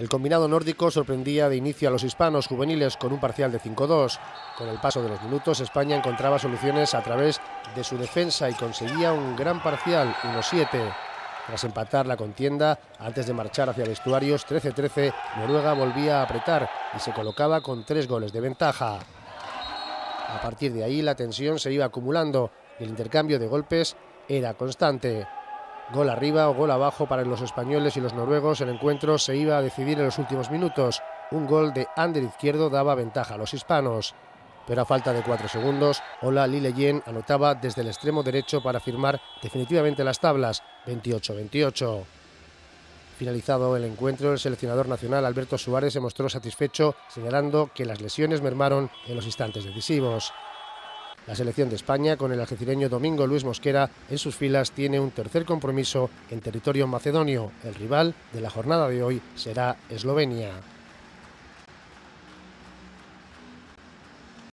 El combinado nórdico sorprendía de inicio a los hispanos juveniles con un parcial de 5-2. Con el paso de los minutos, España encontraba soluciones a través de su defensa y conseguía un gran parcial, 1-7. Tras empatar la contienda, antes de marchar hacia vestuarios 13-13, Noruega volvía a apretar y se colocaba con tres goles de ventaja. A partir de ahí la tensión se iba acumulando y el intercambio de golpes era constante. Gol arriba o gol abajo para los españoles y los noruegos, el encuentro se iba a decidir en los últimos minutos. Un gol de Ander Izquierdo daba ventaja a los hispanos. Pero a falta de cuatro segundos, Ola Lilleyen anotaba desde el extremo derecho para firmar definitivamente las tablas, 28-28. Finalizado el encuentro, el seleccionador nacional Alberto Suárez se mostró satisfecho, señalando que las lesiones mermaron en los instantes decisivos. La selección de España, con el algecireño Domingo Luis Mosquera en sus filas, tiene un tercer compromiso en territorio macedonio. El rival de la jornada de hoy será Eslovenia.